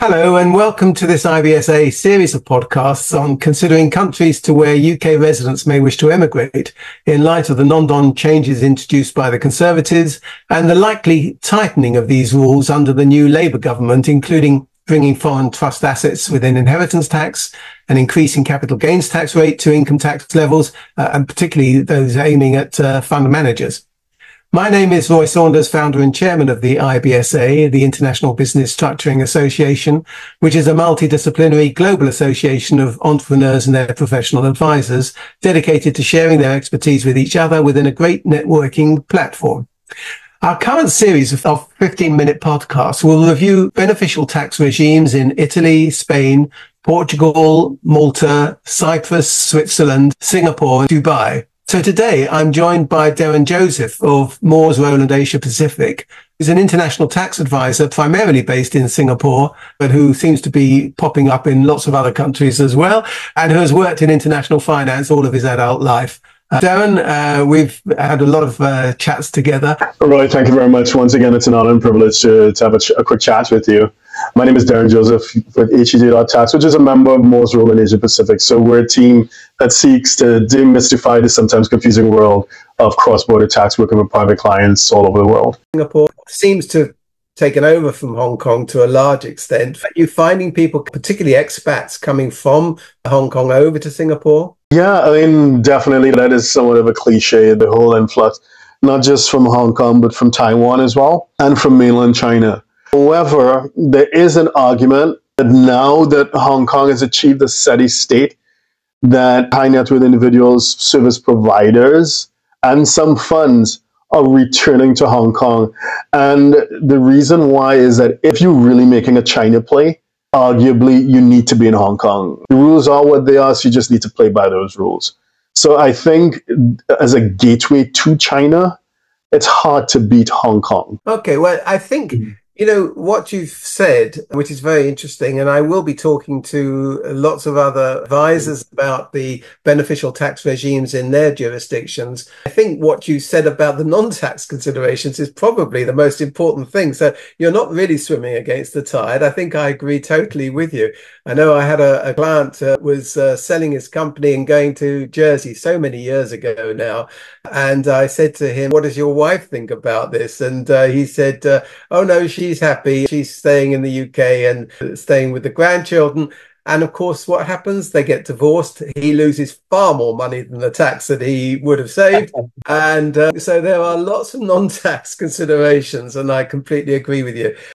Hello, and welcome to this IBSA series of podcasts on considering countries to where UK residents may wish to emigrate in light of the non-dom changes introduced by the Conservatives and the likely tightening of these rules under the new Labour government, including bringing foreign trust assets within inheritance tax and increasing capital gains tax rate to income tax levels, uh, and particularly those aiming at uh, fund managers. My name is Roy Saunders, founder and chairman of the IBSA, the International Business Structuring Association, which is a multidisciplinary global association of entrepreneurs and their professional advisors dedicated to sharing their expertise with each other within a great networking platform. Our current series of 15 minute podcasts will review beneficial tax regimes in Italy, Spain, Portugal, Malta, Cyprus, Switzerland, Singapore, and Dubai. So today I'm joined by Darren Joseph of Moores Rowland Asia Pacific, who's an international tax advisor primarily based in Singapore, but who seems to be popping up in lots of other countries as well, and who has worked in international finance all of his adult life. Uh, Darren, uh, we've had a lot of uh, chats together. Roy, thank you very much. Once again, it's an honor and privilege to, to have a, ch- a quick chat with you. My name is Darren Joseph with HTJ.tax, which is a member of Moores in Asia Pacific. So we're a team that seeks to demystify the sometimes confusing world of cross-border tax working with private clients all over the world. Singapore seems to have taken over from Hong Kong to a large extent. Are you finding people, particularly expats, coming from Hong Kong over to Singapore? Yeah, I mean, definitely that is somewhat of a cliche, the whole influx, not just from Hong Kong, but from Taiwan as well, and from mainland China. However, there is an argument that now that Hong Kong has achieved a steady state, that high net worth individuals, service providers, and some funds are returning to Hong Kong. And the reason why is that if you're really making a China play, arguably you need to be in Hong Kong. The rules are what they are, so you just need to play by those rules. So I think as a gateway to China, it's hard to beat Hong Kong. Okay, well, I think mm-hmm. You know, what you've said, which is very interesting, and I will be talking to lots of other advisors about the beneficial tax regimes in their jurisdictions. I think what you said about the non tax considerations is probably the most important thing. So you're not really swimming against the tide. I think I agree totally with you. I know I had a, a client uh, was uh, selling his company and going to Jersey so many years ago now. And I said to him, What does your wife think about this? And uh, he said, uh, Oh, no, she she's happy. She's staying in the UK and staying with the grandchildren. And of course, what happens? They get divorced. He loses far more money than the tax that he would have saved. and uh, so there are lots of non tax considerations. And I completely agree with you.